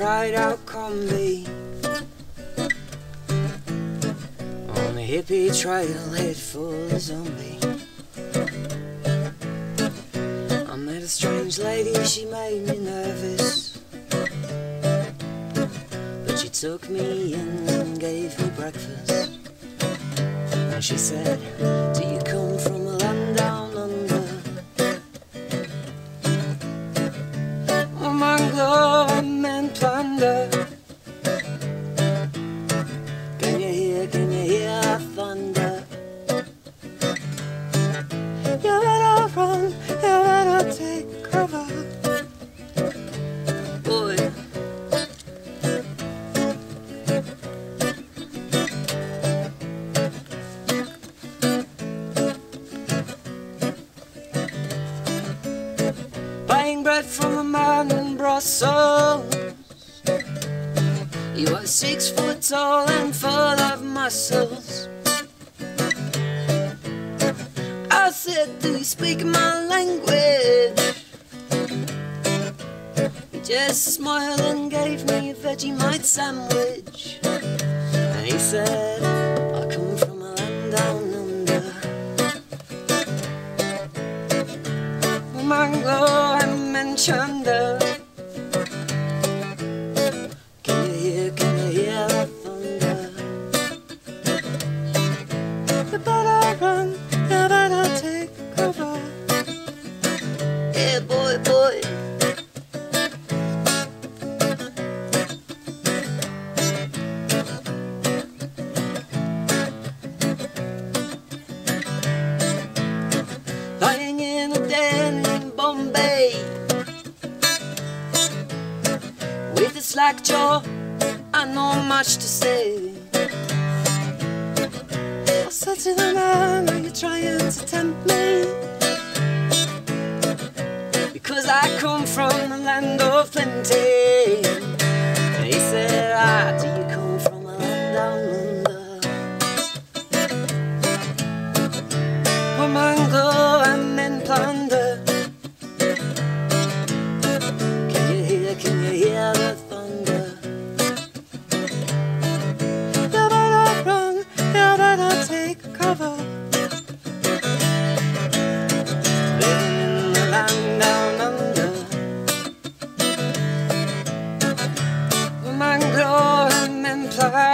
fried out Kombi on a hippie trail head full of zombie. I met a strange lady, she made me nervous. But she took me in and gave me breakfast. And she said, Do you come from Can you hear, can you hear thunder? You better run, you better take cover. Boy. Buying bread from a man in Brussels. He was six foot tall and full of muscles. I said, Do you speak my language? He just smiled and gave me a Vegemite sandwich. And he said, I come from a land down under. Mango and Manchanda. Slack jaw, I know much to say. I said to the man, are you trying to tempt me? Because I come from the land of plenty and